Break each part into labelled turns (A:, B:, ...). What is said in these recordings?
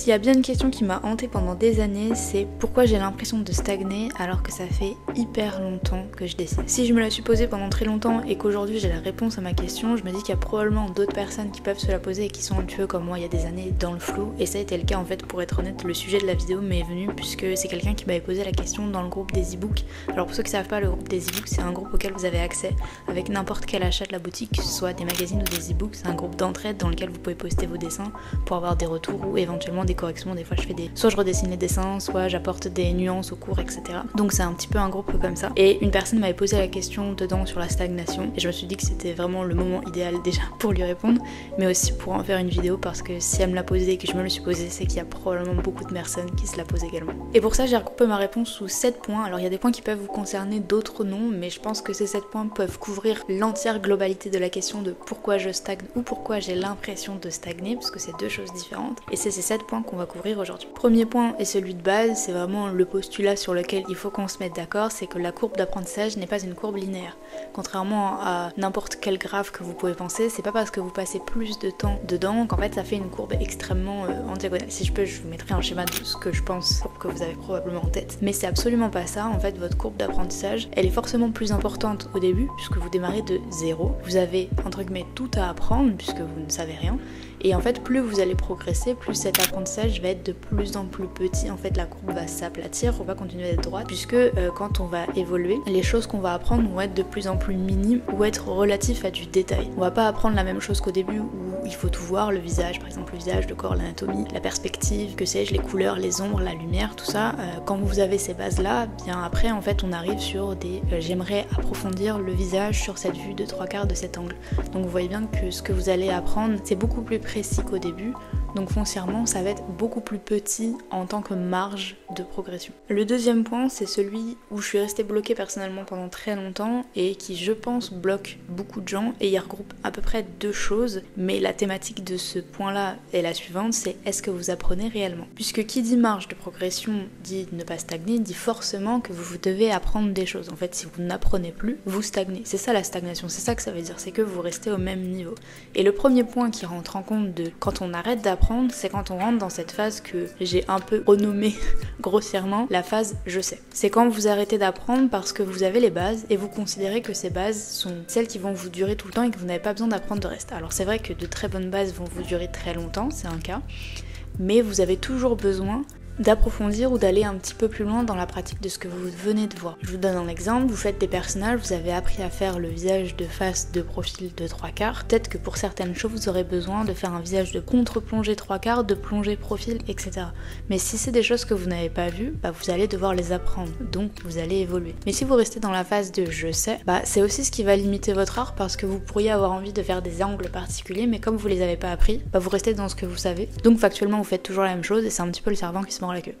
A: S'il y a bien une question qui m'a hantée pendant des années, c'est pourquoi j'ai l'impression de stagner alors que ça fait hyper longtemps que je dessine. Si je me la suis posée pendant très longtemps et qu'aujourd'hui j'ai la réponse à ma question, je me dis qu'il y a probablement d'autres personnes qui peuvent se la poser et qui sont peu comme moi il y a des années dans le flou. Et ça a été le cas en fait pour être honnête, le sujet de la vidéo m'est venu puisque c'est quelqu'un qui m'avait posé la question dans le groupe des e-books. Alors pour ceux qui savent pas, le groupe des e-books c'est un groupe auquel vous avez accès avec n'importe quel achat de la boutique, que ce soit des magazines ou des e-books. C'est un groupe d'entraide dans lequel vous pouvez poster vos dessins pour avoir des retours ou éventuellement des corrections. Des fois je fais des. Soit je redessine les dessins, soit j'apporte des nuances au cours, etc. Donc c'est un petit peu un groupe comme ça. Et une personne m'avait posé la question dedans sur la stagnation et je me suis dit que c'était vraiment le moment idéal déjà pour lui répondre, mais aussi pour en faire une vidéo parce que si elle me l'a posé et que je me le suis posé, c'est qu'il y a probablement beaucoup de personnes qui se la posent également. Et pour ça, j'ai regroupé ma réponse sous 7 points. Alors il y a des points qui peuvent vous concerner, d'autres non, mais je pense que ces 7 points peuvent couvrir l'entière globalité de la question de pourquoi je stagne ou pourquoi j'ai l'impression de stagner, parce que c'est deux choses différentes. Et c'est ces 7 points qu'on va couvrir aujourd'hui. Premier point est celui de base, c'est vraiment le postulat sur lequel il faut qu'on se mette d'accord, c'est que la courbe d'apprentissage n'est pas une courbe linéaire. Contrairement à n'importe quel graphe que vous pouvez penser, c'est pas parce que vous passez plus de temps dedans qu'en fait ça fait une courbe extrêmement euh, en diagonale. Si je peux, je vous mettrai un schéma de ce que je pense que vous avez probablement en tête. Mais c'est absolument pas ça. En fait, votre courbe d'apprentissage, elle est forcément plus importante au début puisque vous démarrez de zéro. Vous avez entre guillemets tout à apprendre puisque vous ne savez rien. Et en fait, plus vous allez progresser, plus cet apprentissage va être de plus en plus petit. En fait, la courbe va s'aplatir, on va continuer d'être droite, puisque euh, quand on va évoluer, les choses qu'on va apprendre vont être de plus en plus minimes ou être relatifs à du détail. On va pas apprendre la même chose qu'au début où il faut tout voir, le visage, par exemple le visage, le corps, l'anatomie, la perspective, que sais-je, les couleurs, les ombres, la lumière, tout ça. Euh, quand vous avez ces bases-là, bien après, en fait, on arrive sur des. Euh, j'aimerais approfondir le visage sur cette vue de trois quarts de cet angle. Donc vous voyez bien que ce que vous allez apprendre, c'est beaucoup plus précis qu'au début. Donc foncièrement, ça va être beaucoup plus petit en tant que marge de progression. Le deuxième point, c'est celui où je suis restée bloquée personnellement pendant très longtemps et qui, je pense, bloque beaucoup de gens. Et il regroupe à peu près deux choses. Mais la thématique de ce point-là est la suivante, c'est est-ce que vous apprenez réellement? Puisque qui dit marge de progression dit ne pas stagner, dit forcément que vous devez apprendre des choses. En fait, si vous n'apprenez plus, vous stagnez. C'est ça la stagnation, c'est ça que ça veut dire, c'est que vous restez au même niveau. Et le premier point qui rentre en compte de quand on arrête d'apprendre, c'est quand on rentre dans cette phase que j'ai un peu renommée grossièrement la phase je sais. C'est quand vous arrêtez d'apprendre parce que vous avez les bases et vous considérez que ces bases sont celles qui vont vous durer tout le temps et que vous n'avez pas besoin d'apprendre de reste. Alors c'est vrai que de très bonnes bases vont vous durer très longtemps, c'est un cas, mais vous avez toujours besoin d'approfondir ou d'aller un petit peu plus loin dans la pratique de ce que vous venez de voir. Je vous donne un exemple, vous faites des personnages, vous avez appris à faire le visage de face, de profil de trois quarts. Peut-être que pour certaines choses, vous aurez besoin de faire un visage de contre-plongée trois quarts, de plongée profil, etc. Mais si c'est des choses que vous n'avez pas vues, bah vous allez devoir les apprendre, donc vous allez évoluer. Mais si vous restez dans la phase de je sais, bah c'est aussi ce qui va limiter votre art parce que vous pourriez avoir envie de faire des angles particuliers, mais comme vous les avez pas appris, bah vous restez dans ce que vous savez. Donc factuellement, vous faites toujours la même chose et c'est un petit peu le servant qui se la queue.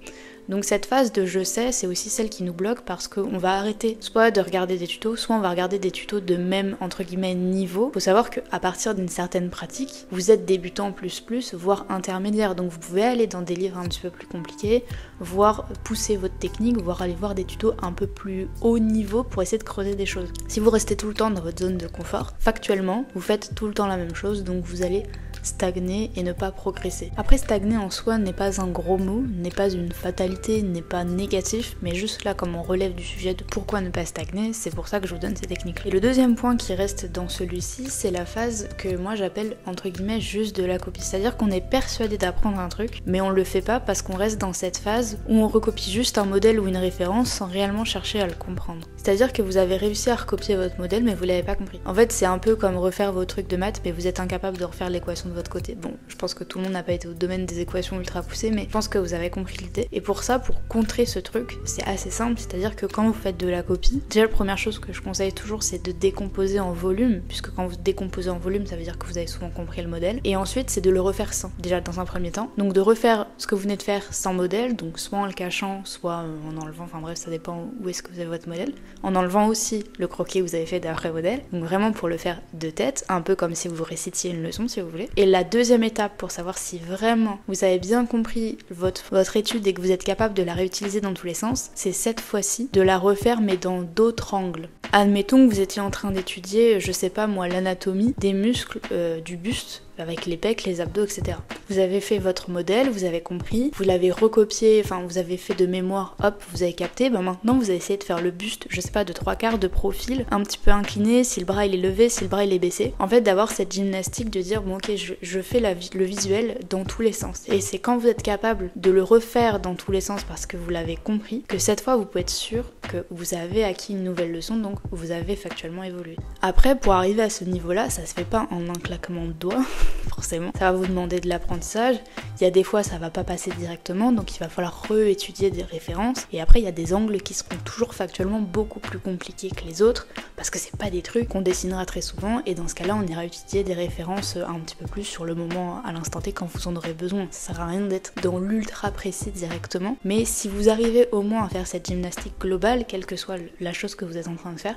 A: Donc cette phase de je sais, c'est aussi celle qui nous bloque parce qu'on va arrêter soit de regarder des tutos, soit on va regarder des tutos de même entre guillemets niveau. Faut savoir qu'à partir d'une certaine pratique, vous êtes débutant plus plus, voire intermédiaire. Donc vous pouvez aller dans des livres un petit peu plus compliqués, voire pousser votre technique, voire aller voir des tutos un peu plus haut niveau pour essayer de creuser des choses. Si vous restez tout le temps dans votre zone de confort, factuellement, vous faites tout le temps la même chose, donc vous allez stagner et ne pas progresser. Après, stagner en soi n'est pas un gros mot, n'est pas une fatalité, n'est pas négatif, mais juste là, comme on relève du sujet de pourquoi ne pas stagner, c'est pour ça que je vous donne ces techniques. Et le deuxième point qui reste dans celui-ci, c'est la phase que moi j'appelle entre guillemets juste de la copie. C'est-à-dire qu'on est persuadé d'apprendre un truc, mais on le fait pas parce qu'on reste dans cette phase où on recopie juste un modèle ou une référence sans réellement chercher à le comprendre. C'est-à-dire que vous avez réussi à recopier votre modèle, mais vous l'avez pas compris. En fait, c'est un peu comme refaire vos trucs de maths, mais vous êtes incapable de refaire l'équation votre côté. Bon, je pense que tout le monde n'a pas été au domaine des équations ultra poussées, mais je pense que vous avez compris l'idée. Et pour ça, pour contrer ce truc, c'est assez simple, c'est-à-dire que quand vous faites de la copie, déjà la première chose que je conseille toujours, c'est de décomposer en volume, puisque quand vous décomposez en volume, ça veut dire que vous avez souvent compris le modèle. Et ensuite, c'est de le refaire sans, déjà dans un premier temps. Donc de refaire ce que vous venez de faire sans modèle, donc soit en le cachant, soit euh, en enlevant, enfin bref, ça dépend où est-ce que vous avez votre modèle. En enlevant aussi le croquis que vous avez fait d'après modèle, donc vraiment pour le faire de tête, un peu comme si vous récitiez une leçon si vous voulez. Et la deuxième étape pour savoir si vraiment vous avez bien compris votre, étude et que vous êtes capable de la réutiliser dans tous les sens, c'est cette fois-ci de la refaire mais dans d'autres angles. Admettons que vous étiez en train d'étudier, je sais pas moi, l'anatomie des muscles euh, du buste avec les pecs, les abdos, etc. Vous avez fait votre modèle, vous avez compris, vous l'avez recopié, enfin vous avez fait de mémoire, hop, vous avez capté, ben maintenant vous allez essayer de faire le buste, je sais pas, de trois quarts de profil, un petit peu incliné, si le bras il est levé, si le bras il est baissé. En fait, d'avoir cette gymnastique de dire, bon ok, je, fais le visuel dans tous les sens. Et c'est quand vous êtes capable de le refaire dans tous les sens parce que vous l'avez compris, que cette fois vous pouvez être sûr que vous avez acquis une nouvelle leçon, donc vous avez factuellement évolué. Après, pour arriver à ce niveau-là, ça se fait pas en un claquement de doigts, forcément. Ça va vous demander de l'apprentissage. Il y a des fois, ça va pas passer directement, donc il va falloir réétudier des références. Et après, il y a des angles qui seront toujours factuellement beaucoup plus compliqués que les autres, parce que c'est pas des trucs qu'on dessinera très souvent. Et dans ce cas-là, on ira utiliser des références un petit peu plus sur le moment, à l'instant T, quand vous en aurez besoin. Ça sert à rien d'être dans l'ultra précis directement. Mais si vous arrivez au moins à faire cette gymnastique globale, quelle que soit la chose que vous êtes en train de faire,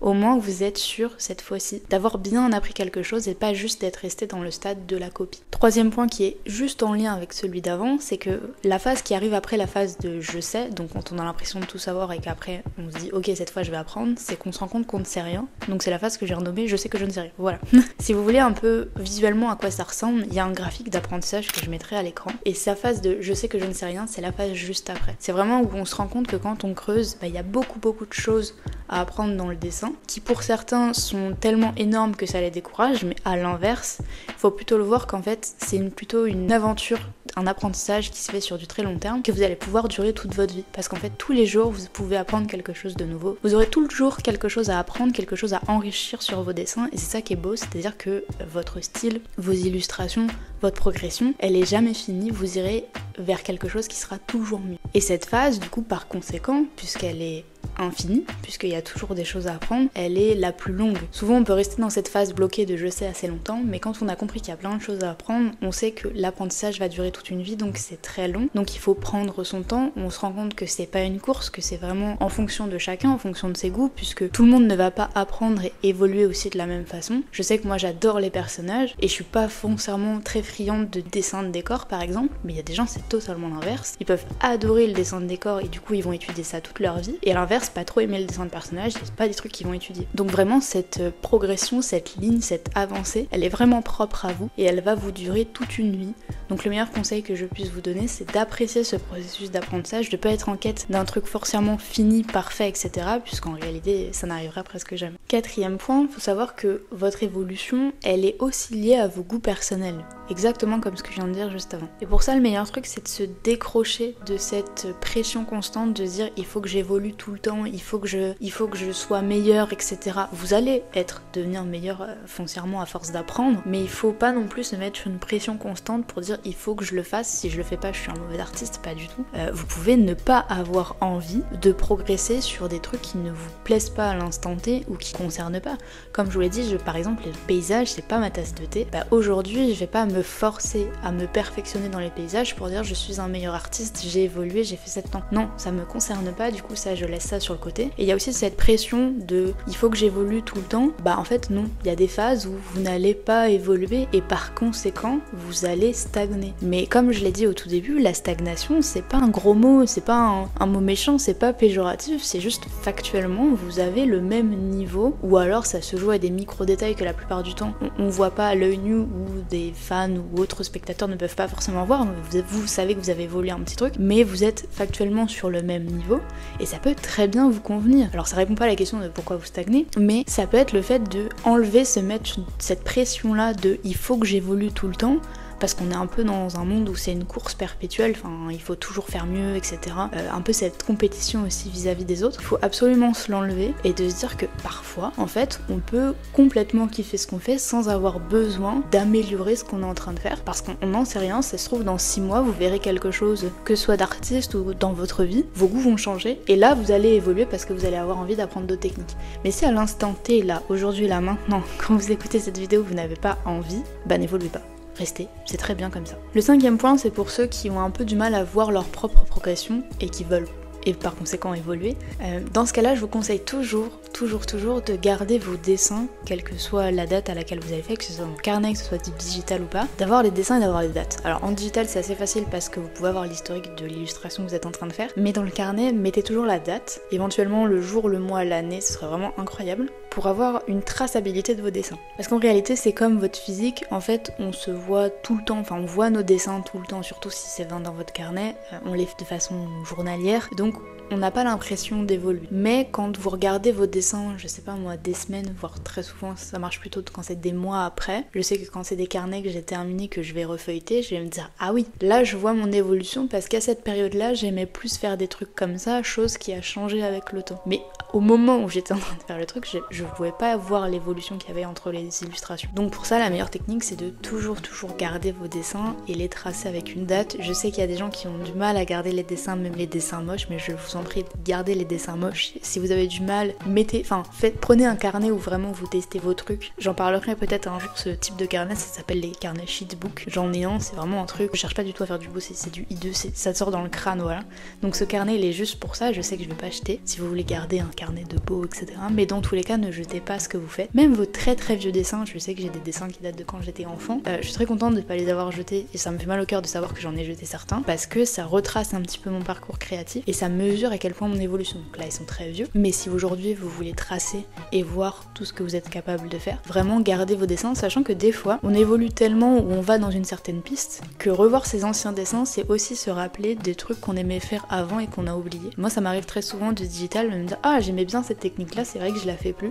A: au moins vous êtes sûr cette fois-ci d'avoir bien appris quelque chose et pas juste d'être resté dans le stade de la copie. Troisième point qui est juste en lien avec celui d'avant, c'est que la phase qui arrive après la phase de je sais, donc quand on a l'impression de tout savoir et qu'après on se dit ok cette fois je vais apprendre, c'est qu'on se rend compte qu'on ne sait rien. Donc c'est la phase que j'ai renommée je sais que je ne sais rien. Voilà. si vous voulez un peu visuellement à quoi ça ressemble, il y a un graphique d'apprentissage que je mettrai à l'écran. Et sa phase de je sais que je ne sais rien, c'est la phase juste après. C'est vraiment où on se rend compte que quand on creuse, bah, il y a beaucoup beaucoup de choses à apprendre dans le dessin, qui pour certains sont tellement énormes que ça les décourage, mais à l'inverse, il faut plutôt le voir qu'en fait c'est plutôt une aventure, un apprentissage qui se fait sur du très long terme, que vous allez pouvoir durer toute votre vie. Parce qu'en fait tous les jours vous pouvez apprendre quelque chose de nouveau. Vous aurez tout le jour quelque chose à apprendre, quelque chose à enrichir sur vos dessins, et c'est ça qui est beau, c'est-à-dire que votre style, vos illustrations, votre progression, elle est jamais finie, vous irez vers quelque chose qui sera toujours mieux. Et cette phase, du coup, par conséquent, puisqu'elle est infinie, puisqu'il y a toujours des choses à apprendre, elle est la plus longue. Souvent on peut rester dans cette phase bloquée de je sais assez longtemps, mais quand on a compris qu'il y a plein de choses à apprendre, on sait que l'apprentissage va durer toute une vie, donc c'est très long. Donc il faut prendre son temps, on se rend compte que c'est pas une course, que c'est vraiment en fonction de chacun, en fonction de ses goûts, puisque tout le monde ne va pas apprendre et évoluer aussi de la même façon. Je sais que moi j'adore les personnages, et je suis pas foncièrement très friande de dessin de décor par exemple, mais il y a des gens c'est totalement l'inverse. Ils peuvent adorer le dessin de décor et du coup ils vont étudier ça toute leur vie, et l'inverse pas trop aimer le dessin de personnage, c'est pas des trucs qu'ils vont étudier. Donc vraiment cette euh, progression, cette ligne, cette avancée, elle est vraiment propre à vous et elle va vous durer toute une vie. Donc le meilleur conseil que je puisse vous donner, c'est d'apprécier ce processus d'apprentissage, de pas être en quête d'un truc forcément fini, parfait, etc. Puisqu'en réalité, ça n'arrivera presque jamais. Quatrième point, faut savoir que votre évolution, elle est aussi liée à vos goûts personnels. Exactement comme ce que je viens de dire juste avant. Et pour ça, le meilleur truc, c'est de se décrocher de cette pression constante de dire il faut que j'évolue tout le temps, il faut que je, il faut que je sois meilleur, etc. Vous allez être, devenir meilleur euh, foncièrement à force d'apprendre, mais il faut pas non plus se mettre une pression constante pour dire il faut que je le fasse, si je le fais pas, je suis un mauvais artiste, pas du tout. Euh, vous pouvez ne pas avoir envie de progresser sur des trucs qui ne vous plaisent pas à l'instant T ou qui concernent pas. Comme je vous l'ai dit, par exemple, les paysages, c'est pas ma tasse de thé. Bah, aujourd'hui, je vais pas me forcer à me perfectionner dans les paysages pour dire je suis un meilleur artiste, j'ai évolué, j'ai fait cette temps. Non, ça me concerne pas, du coup, ça, je laisse ça sur le côté. Et il y a aussi cette pression de il faut que j'évolue tout le temps. Bah, en fait, non. Il y a des phases où vous n'allez pas évoluer et par conséquent, vous allez stagner. Mais comme je l'ai dit au tout début, la stagnation, c'est pas un gros mot, c'est pas un, mot méchant, c'est pas péjoratif, c'est juste factuellement, vous avez le même niveau, ou alors ça se joue à des micro-détails que la plupart du temps, on, voit pas à l'œil nu ou des fans ou autres spectateurs ne peuvent pas forcément voir. Vous, savez que vous avez évolué un petit truc, mais vous êtes factuellement sur le même niveau, et ça peut très bien vous convenir. Alors ça répond pas à la question de pourquoi vous stagnez, mais ça peut être le fait de enlever, se mettre cette pression là de il faut que j'évolue tout le temps parce qu'on est un peu dans un monde où c'est une course perpétuelle, enfin il faut toujours faire mieux, etc. Euh, un peu cette compétition aussi vis-à-vis des autres. Il faut absolument se l'enlever et de se dire que parfois, en fait, on peut complètement kiffer ce qu'on fait sans avoir besoin d'améliorer ce qu'on est en train de faire, parce qu'on n'en sait rien, ça se trouve dans 6 mois, vous verrez quelque chose, que ce soit d'artiste ou dans votre vie, vos goûts vont changer, et là vous allez évoluer parce que vous allez avoir envie d'apprendre d'autres techniques. Mais si à l'instant T, là, aujourd'hui, là, maintenant, quand vous écoutez cette vidéo, vous n'avez pas envie, bah n'évoluez pas c'est très bien comme ça. Le cinquième point, c'est pour ceux qui ont un peu du mal à voir leur propre progression et qui veulent et par conséquent évoluer. Euh, dans ce cas-là, je vous conseille toujours, toujours, toujours de garder vos dessins, quelle que soit la date à laquelle vous avez fait, que ce soit en carnet, que ce soit digital ou pas, d'avoir les dessins et d'avoir les dates. Alors en digital, c'est assez facile parce que vous pouvez avoir l'historique de l'illustration que vous êtes en train de faire, mais dans le carnet, mettez toujours la date, éventuellement le jour, le mois, l'année, ce serait vraiment incroyable. Pour avoir une traçabilité de vos dessins. Parce qu'en réalité, c'est comme votre physique, en fait, on se voit tout le temps, enfin on voit nos dessins tout le temps, surtout si c'est dans votre carnet, euh, on les fait de façon journalière, donc on n'a pas l'impression d'évoluer. Mais quand vous regardez vos dessins, je sais pas moi, des semaines, voire très souvent, ça marche plutôt quand c'est des mois après. Je sais que quand c'est des carnets que j'ai terminés, que je vais refeuilleter, je vais me dire ah oui, là je vois mon évolution parce qu'à cette période-là, j'aimais plus faire des trucs comme ça, chose qui a changé avec le temps. Mais au moment où j'étais en train de faire le truc, je, je pouvais pas voir l'évolution qu'il y avait entre les illustrations. Donc pour ça, la meilleure technique, c'est de toujours, toujours garder vos dessins et les tracer avec une date. Je sais qu'il y a des gens qui ont du mal à garder les dessins, même les dessins moches, mais je vous en prie, gardez les dessins moches. Si vous avez du mal, mettez, enfin, faites, prenez un carnet où vraiment vous testez vos trucs. J'en parlerai peut-être un jour, ce type de carnet, ça s'appelle les carnets sheetbook. J'en ai un, c'est vraiment un truc, je cherche pas du tout à faire du beau, c'est du I2, ça sort dans le crâne, voilà. Donc ce carnet, il est juste pour ça, je sais que je vais pas acheter. Si vous voulez garder un carnet de beau, etc. Mais dans tous les cas, ne jetez pas ce que vous faites. Même vos très très vieux dessins, je sais que j'ai des dessins qui datent de quand j'étais enfant. Euh, je suis très contente de ne pas les avoir jetés et ça me fait mal au cœur de savoir que j'en ai jeté certains parce que ça retrace un petit peu mon parcours créatif et ça mesure à quel point mon évolution. Donc là, ils sont très vieux. Mais si aujourd'hui vous voulez tracer et voir tout ce que vous êtes capable de faire, vraiment gardez vos dessins, sachant que des fois, on évolue tellement ou on va dans une certaine piste que revoir ses anciens dessins, c'est aussi se rappeler des trucs qu'on aimait faire avant et qu'on a oublié. Moi, ça m'arrive très souvent de digital de me dire ah j'aimais bien cette technique là, c'est vrai que je la fais plus.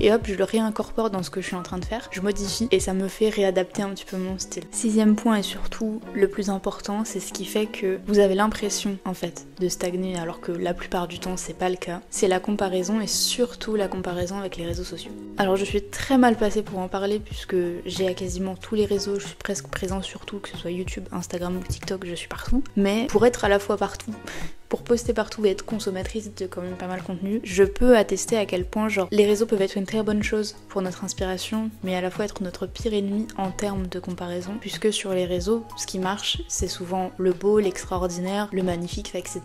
A: Et hop, je le réincorpore dans ce que je suis en train de faire, je modifie et ça me fait réadapter un petit peu mon style. Sixième point et surtout le plus important, c'est ce qui fait que vous avez l'impression en fait de stagner alors que la plupart du temps c'est pas le cas. C'est la comparaison et surtout la comparaison avec les réseaux sociaux. Alors je suis très mal passée pour en parler puisque j'ai à quasiment tous les réseaux, je suis presque présent sur tout, que ce soit YouTube, Instagram ou TikTok, je suis partout. Mais pour être à la fois partout, pour poster partout et être consommatrice de quand même pas mal de contenu, je peux attester à quel point genre les réseaux peuvent être une très bonne chose pour notre inspiration, mais à la fois être notre pire ennemi en termes de comparaison, puisque sur les réseaux, ce qui marche, c'est souvent le beau, l'extraordinaire, le magnifique, etc.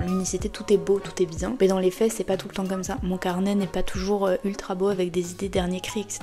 A: L'unicité, tout est beau, tout est bien. Mais dans les faits, c'est pas tout le temps comme ça. Mon carnet n'est pas toujours euh, ultra beau avec des idées dernier cri, etc.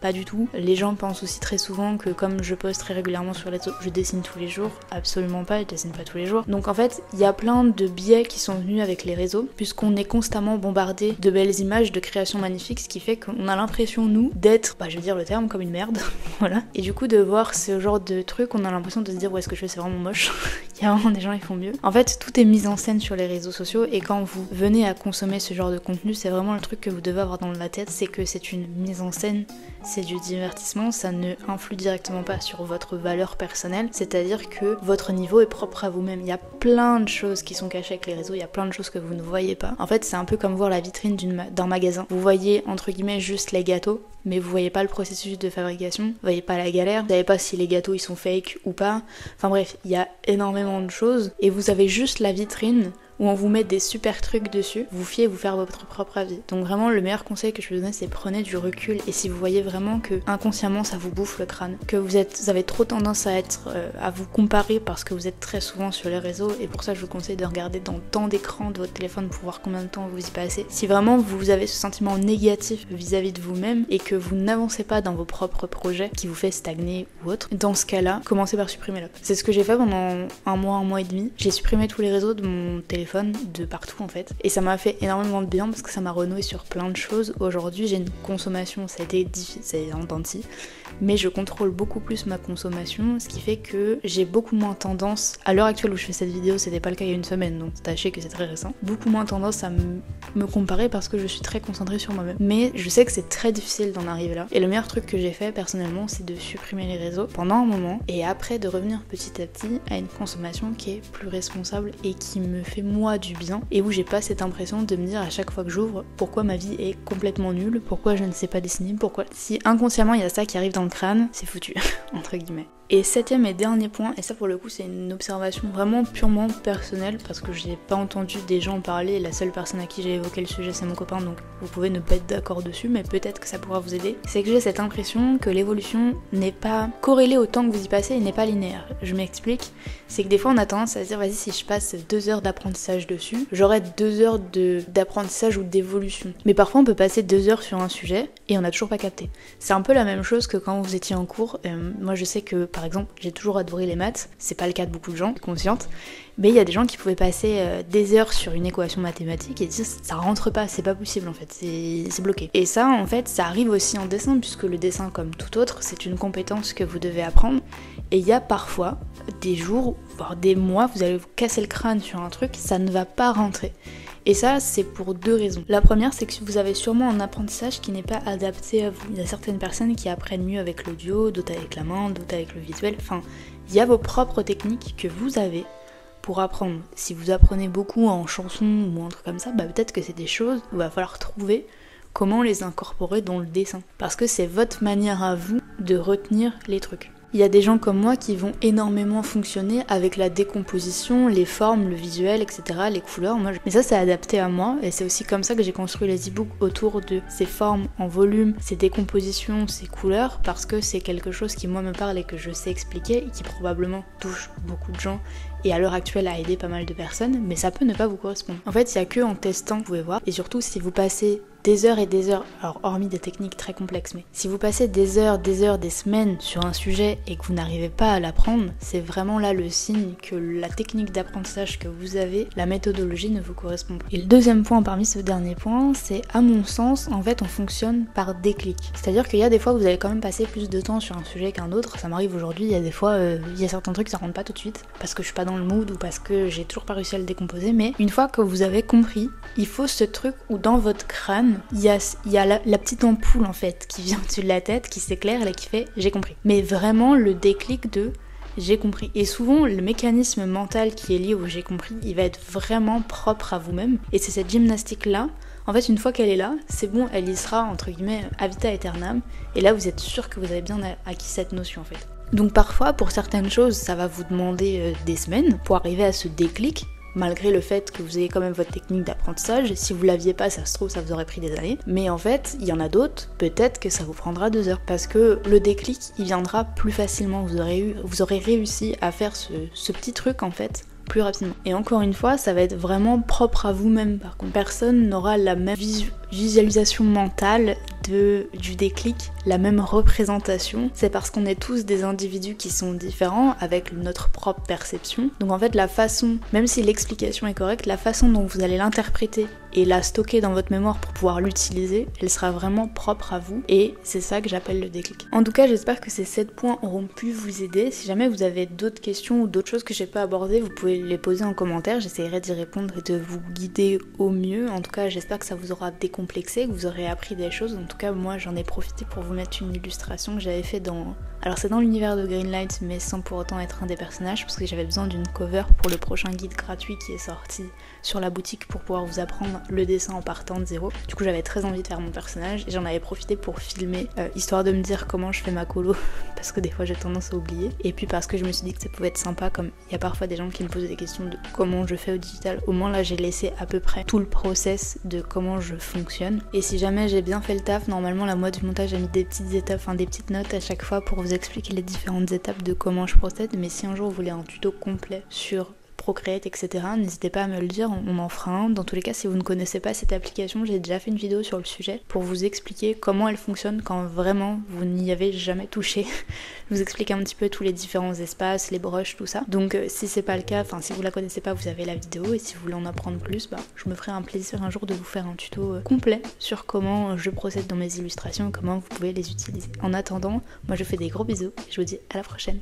A: Pas du tout. Les gens pensent aussi très souvent que comme je poste très régulièrement sur les réseaux, je dessine tous les jours. Absolument pas, je dessine pas tous les jours. Donc en fait, il y a plein de biais qui sont venus avec les réseaux, puisqu'on est constamment bombardé de belles images, de créations magnifiques, ce qui fait qu'on a l'impression, nous, d'être, bah je veux dire le terme, comme une merde, voilà. Et du coup, de voir ce genre de truc, on a l'impression de se dire, où est-ce que je fais, c'est vraiment moche. Il y a vraiment des gens qui font mieux. En fait, tout est mis en scène sur les réseaux sociaux, et quand vous venez à consommer ce genre de contenu, c'est vraiment le truc que vous devez avoir dans la tête, c'est que c'est une mise en scène, c'est du divertissement, ça ne influe directement pas sur votre valeur personnelle, c'est-à-dire que votre niveau est propre à vous-même. Il y a plein de choses qui sont caché avec les réseaux, il y a plein de choses que vous ne voyez pas. En fait, c'est un peu comme voir la vitrine d'un magasin. Vous voyez entre guillemets juste les gâteaux, mais vous voyez pas le processus de fabrication, vous voyez pas la galère, vous savez pas si les gâteaux ils sont fake ou pas. Enfin bref, il y a énormément de choses et vous avez juste la vitrine où on vous met des super trucs dessus, vous fiez vous faire votre propre avis. Donc vraiment le meilleur conseil que je peux donner c'est prenez du recul et si vous voyez vraiment que inconsciemment ça vous bouffe le crâne, que vous êtes avez trop tendance à être euh, à vous comparer parce que vous êtes très souvent sur les réseaux et pour ça je vous conseille de regarder dans tant d'écran de votre téléphone pour voir combien de temps vous y passez. Si vraiment vous avez ce sentiment négatif vis-à-vis de vous-même et que vous n'avancez pas dans vos propres projets qui vous fait stagner ou autre, dans ce cas-là, commencez par supprimer l'app. C'est ce que j'ai fait pendant un mois, un mois et demi. J'ai supprimé tous les réseaux de mon téléphone de partout en fait. Et ça m'a fait énormément de bien parce que ça m'a renoué sur plein de choses. Aujourd'hui, j'ai une consommation, ça a été difficile, en denti, mais je contrôle beaucoup plus ma consommation, ce qui fait que j'ai beaucoup moins tendance, à l'heure actuelle où je fais cette vidéo, c'était pas le cas il y a une semaine, donc sachez que c'est très récent, beaucoup moins tendance à me comparer parce que je suis très concentrée sur moi-même. Mais je sais que c'est très difficile d'en arriver là. Et le meilleur truc que j'ai fait personnellement, c'est de supprimer les réseaux pendant un moment et après de revenir petit à petit à une consommation qui est plus responsable et qui me fait du bien et où j'ai pas cette impression de me dire à chaque fois que j'ouvre pourquoi ma vie est complètement nulle, pourquoi je ne sais pas dessiner, pourquoi si inconsciemment il y a ça qui arrive dans le crâne, c'est foutu entre guillemets. Et septième et dernier point, et ça pour le coup c'est une observation vraiment purement personnelle parce que j'ai pas entendu des gens en parler, la seule personne à qui j'ai évoqué le sujet c'est mon copain donc vous pouvez ne pas être d'accord dessus mais peut-être que ça pourra vous aider. C'est que j'ai cette impression que l'évolution n'est pas corrélée au temps que vous y passez et n'est pas linéaire. Je m'explique, c'est que des fois on a tendance à se dire vas-y si je passe deux heures d'apprentissage dessus, j'aurai deux heures d'apprentissage ou d'évolution. Mais parfois on peut passer deux heures sur un sujet et on n'a toujours pas capté. C'est un peu la même chose que quand vous étiez en cours. Euh, moi je sais que par exemple j'ai toujours adoré les maths, c'est pas le cas de beaucoup de gens, consciente, mais il y a des gens qui pouvaient passer euh, des heures sur une équation mathématique et dire ça rentre pas, c'est pas possible en fait, c'est bloqué. Et ça en fait ça arrive aussi en dessin puisque le dessin comme tout autre c'est une compétence que vous devez apprendre et il y a parfois des jours, voire des mois, vous allez vous casser le crâne sur un truc, ça ne va pas rentrer. Et ça, c'est pour deux raisons. La première, c'est que vous avez sûrement un apprentissage qui n'est pas adapté à vous. Il y a certaines personnes qui apprennent mieux avec l'audio, d'autres avec la main, d'autres avec le visuel. Enfin, il y a vos propres techniques que vous avez pour apprendre. Si vous apprenez beaucoup en chanson ou en truc comme ça, bah peut-être que c'est des choses où il va falloir trouver comment les incorporer dans le dessin. Parce que c'est votre manière à vous de retenir les trucs. Il y a des gens comme moi qui vont énormément fonctionner avec la décomposition, les formes, le visuel, etc., les couleurs. Moi, Mais ça, c'est adapté à moi et c'est aussi comme ça que j'ai construit les e-books autour de ces formes en volume, ces décompositions, ces couleurs, parce que c'est quelque chose qui moi me parle et que je sais expliquer et qui probablement touche beaucoup de gens et à l'heure actuelle a aidé pas mal de personnes, mais ça peut ne pas vous correspondre. En fait, il n'y a que en testant vous pouvez voir, et surtout si vous passez des heures et des heures, alors hormis des techniques très complexes, mais si vous passez des heures, des heures, des semaines sur un sujet et que vous n'arrivez pas à l'apprendre, c'est vraiment là le signe que la technique d'apprentissage que vous avez, la méthodologie ne vous correspond pas. Et le deuxième point parmi ce dernier point, c'est à mon sens, en fait, on fonctionne par déclic. C'est-à-dire qu'il y a des fois où vous allez quand même passer plus de temps sur un sujet qu'un autre. Ça m'arrive aujourd'hui, il y a des fois, euh, il y a certains trucs ça rentre pas tout de suite parce que je suis pas dans le mood ou parce que j'ai toujours pas réussi à le décomposer. Mais une fois que vous avez compris, il faut ce truc où dans votre crâne il y a, la, petite ampoule en fait qui vient au-dessus de la tête, qui s'éclaire et qui fait j'ai compris. Mais vraiment le déclic de j'ai compris. Et souvent, le mécanisme mental qui est lié au j'ai compris, il va être vraiment propre à vous-même. Et c'est cette gymnastique-là. En fait, une fois qu'elle est là, c'est bon, elle y sera, entre guillemets, vita aeternam. Et là, vous êtes sûr que vous avez bien acquis cette notion, en fait. Donc parfois, pour certaines choses, ça va vous demander euh, des semaines pour arriver à ce déclic malgré le fait que vous ayez quand même votre technique d'apprentissage. Si vous l'aviez pas, ça se trouve, ça vous aurait pris des années. Mais en fait, il y en a d'autres, peut-être que ça vous prendra deux heures. Parce que le déclic, il viendra plus facilement. Vous aurez, réussi à faire ce, ce petit truc, en fait, plus rapidement. Et encore une fois, ça va être vraiment propre à vous-même. Par contre, personne n'aura la même visualisation mentale du déclic, la même représentation. C'est parce qu'on est tous des individus qui sont différents avec notre propre perception. Donc en fait, la façon, même si l'explication est correcte, la façon dont vous allez l'interpréter et la stocker dans votre mémoire pour pouvoir l'utiliser, elle sera vraiment propre à vous et c'est ça que j'appelle le déclic. En tout cas, j'espère que ces 7 points auront pu vous aider. Si jamais vous avez d'autres questions ou d'autres choses que j'ai pas abordées, vous pouvez les poser en commentaire, j'essaierai d'y répondre et de vous guider au mieux. En tout cas, j'espère que ça vous aura décomplexé, que vous aurez appris des choses. En tout cas, moi, j'en ai profité pour vous mettre une illustration que j'avais fait dans alors c'est dans l'univers de Greenlight mais sans pour autant être un des personnages parce que j'avais besoin d'une cover pour le prochain guide gratuit qui est sorti sur la boutique pour pouvoir vous apprendre le dessin en partant de zéro. Du coup j'avais très envie de faire mon personnage et j'en avais profité pour filmer euh, histoire de me dire comment je fais ma colo parce que des fois j'ai tendance à oublier et puis parce que je me suis dit que ça pouvait être sympa comme il y a parfois des gens qui me posent des questions de comment je fais au digital. Au moins là j'ai laissé à peu près tout le process de comment je fonctionne et si jamais j'ai bien fait le taf normalement la moi du montage a mis des petites étapes, enfin des petites notes à chaque fois pour vous expliquer les différentes étapes de comment je procède, mais si un jour vous voulez un tuto complet sur Procreate, etc. N'hésitez pas à me le dire, on en fera. Dans tous les cas, si vous ne connaissez pas cette application, j'ai déjà fait une vidéo sur le sujet pour vous expliquer comment elle fonctionne quand vraiment vous n'y avez jamais touché. je vous explique un petit peu tous les différents espaces, les brushes, tout ça. Donc euh, si c'est pas le cas, enfin si vous la connaissez pas, vous avez la vidéo et si vous voulez en apprendre plus, bah je me ferai un plaisir un jour de vous faire un tuto euh, complet sur comment je procède dans mes illustrations et comment vous pouvez les utiliser. En attendant, moi je fais des gros bisous et je vous dis à la prochaine.